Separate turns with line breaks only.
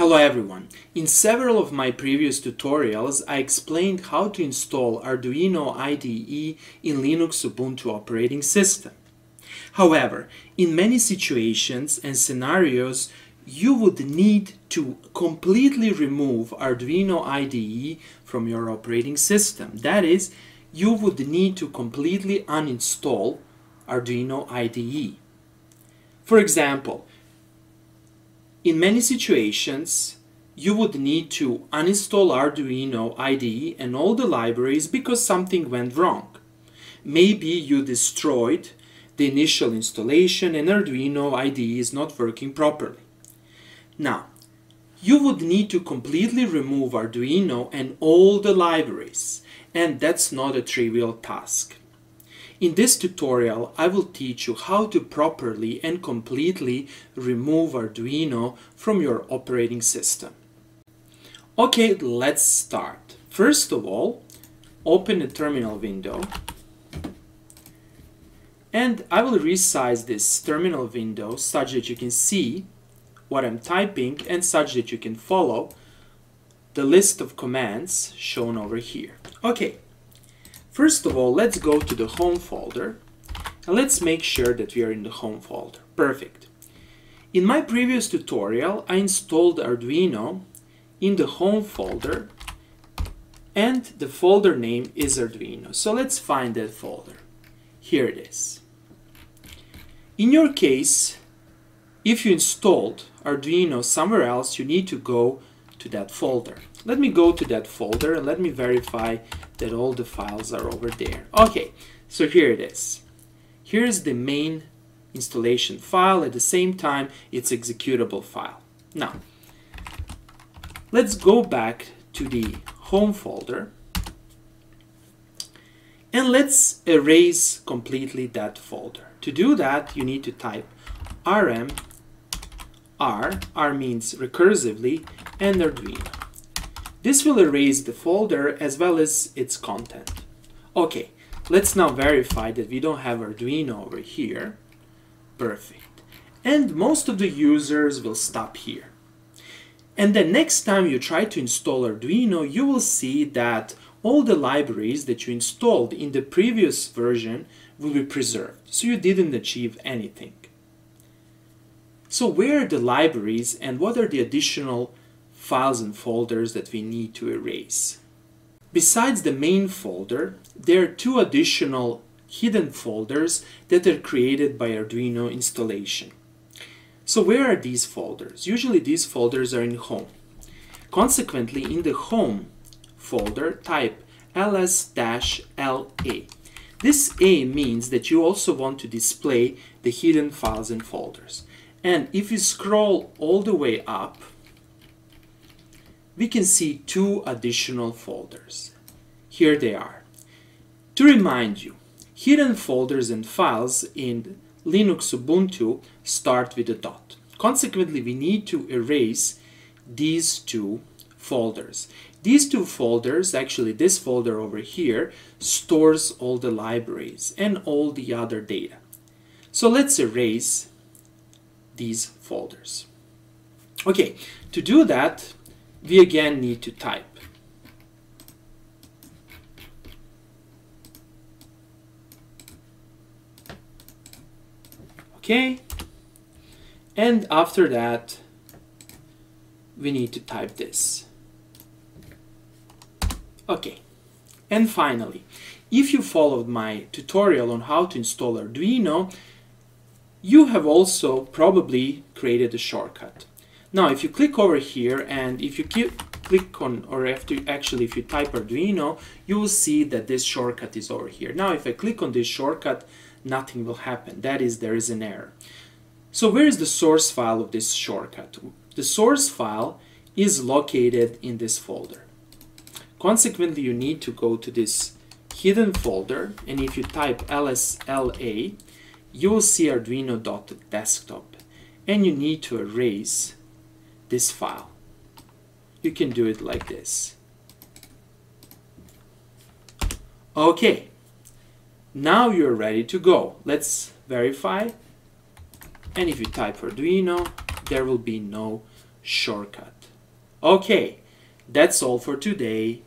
Hello everyone! In several of my previous tutorials I explained how to install Arduino IDE in Linux Ubuntu operating system. However, in many situations and scenarios you would need to completely remove Arduino IDE from your operating system. That is, you would need to completely uninstall Arduino IDE. For example, in many situations, you would need to uninstall Arduino IDE and all the libraries because something went wrong. Maybe you destroyed the initial installation and Arduino IDE is not working properly. Now, you would need to completely remove Arduino and all the libraries, and that's not a trivial task. In this tutorial, I will teach you how to properly and completely remove Arduino from your operating system. Okay, let's start. First of all, open a terminal window and I will resize this terminal window such that you can see what I'm typing and such that you can follow the list of commands shown over here. Okay, First of all, let's go to the home folder and let's make sure that we are in the home folder. Perfect. In my previous tutorial, I installed Arduino in the home folder and the folder name is Arduino. So let's find that folder. Here it is. In your case, if you installed Arduino somewhere else, you need to go to that folder. Let me go to that folder and let me verify that all the files are over there. Okay, so here it is. Here's the main installation file. At the same time, it's executable file. Now, let's go back to the home folder and let's erase completely that folder. To do that, you need to type rm r, r means recursively, and Arduino. This will erase the folder as well as its content. Okay, let's now verify that we don't have Arduino over here. Perfect. And most of the users will stop here. And then next time you try to install Arduino, you will see that all the libraries that you installed in the previous version will be preserved. So you didn't achieve anything. So where are the libraries and what are the additional files and folders that we need to erase. Besides the main folder, there are two additional hidden folders that are created by Arduino installation. So where are these folders? Usually these folders are in home. Consequently, in the home folder, type ls-la. This A means that you also want to display the hidden files and folders. And if you scroll all the way up, we can see two additional folders. Here they are. To remind you, hidden folders and files in Linux Ubuntu start with a dot. Consequently, we need to erase these two folders. These two folders, actually this folder over here, stores all the libraries and all the other data. So let's erase these folders. Okay, to do that, we again need to type. Okay, and after that, we need to type this. Okay, and finally, if you followed my tutorial on how to install Arduino, you have also probably created a shortcut. Now, if you click over here and if you click on, or after actually if you type Arduino, you will see that this shortcut is over here. Now, if I click on this shortcut, nothing will happen. That is, there is an error. So where is the source file of this shortcut? The source file is located in this folder. Consequently, you need to go to this hidden folder, and if you type lsla, you will see arduino.desktop, and you need to erase this file. You can do it like this. Okay, now you're ready to go. Let's verify. And if you type Arduino, there will be no shortcut. Okay, that's all for today.